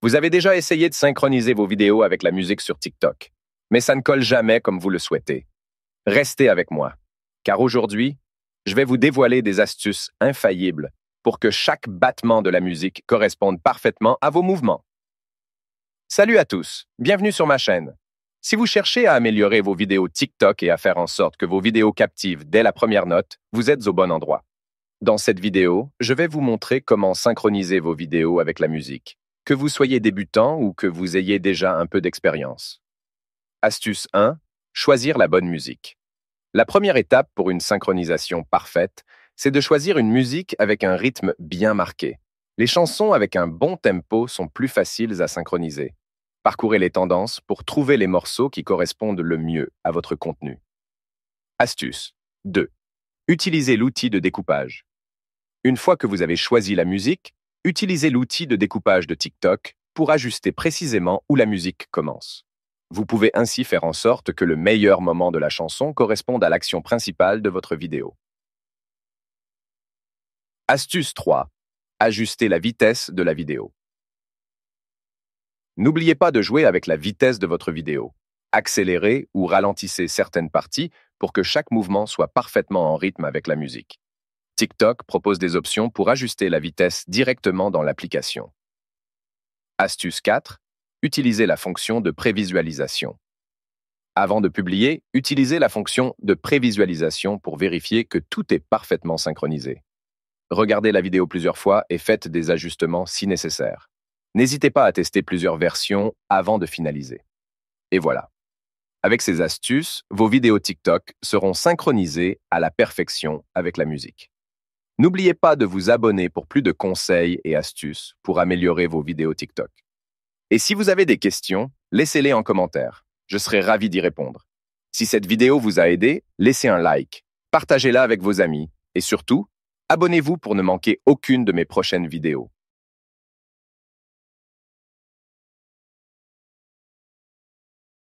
Vous avez déjà essayé de synchroniser vos vidéos avec la musique sur TikTok, mais ça ne colle jamais comme vous le souhaitez. Restez avec moi, car aujourd'hui, je vais vous dévoiler des astuces infaillibles pour que chaque battement de la musique corresponde parfaitement à vos mouvements. Salut à tous, bienvenue sur ma chaîne. Si vous cherchez à améliorer vos vidéos TikTok et à faire en sorte que vos vidéos captivent dès la première note, vous êtes au bon endroit. Dans cette vidéo, je vais vous montrer comment synchroniser vos vidéos avec la musique, que vous soyez débutant ou que vous ayez déjà un peu d'expérience. Astuce 1. Choisir la bonne musique. La première étape pour une synchronisation parfaite, c'est de choisir une musique avec un rythme bien marqué. Les chansons avec un bon tempo sont plus faciles à synchroniser. Parcourez les tendances pour trouver les morceaux qui correspondent le mieux à votre contenu. Astuce 2. Utilisez l'outil de découpage. Une fois que vous avez choisi la musique, utilisez l'outil de découpage de TikTok pour ajuster précisément où la musique commence. Vous pouvez ainsi faire en sorte que le meilleur moment de la chanson corresponde à l'action principale de votre vidéo. Astuce 3. Ajustez la vitesse de la vidéo. N'oubliez pas de jouer avec la vitesse de votre vidéo. Accélérez ou ralentissez certaines parties pour que chaque mouvement soit parfaitement en rythme avec la musique. TikTok propose des options pour ajuster la vitesse directement dans l'application. Astuce 4. Utilisez la fonction de prévisualisation. Avant de publier, utilisez la fonction de prévisualisation pour vérifier que tout est parfaitement synchronisé. Regardez la vidéo plusieurs fois et faites des ajustements si nécessaire. N'hésitez pas à tester plusieurs versions avant de finaliser. Et voilà. Avec ces astuces, vos vidéos TikTok seront synchronisées à la perfection avec la musique. N'oubliez pas de vous abonner pour plus de conseils et astuces pour améliorer vos vidéos TikTok. Et si vous avez des questions, laissez-les en commentaire. Je serai ravi d'y répondre. Si cette vidéo vous a aidé, laissez un like, partagez-la avec vos amis et surtout, Abonnez-vous pour ne manquer aucune de mes prochaines vidéos.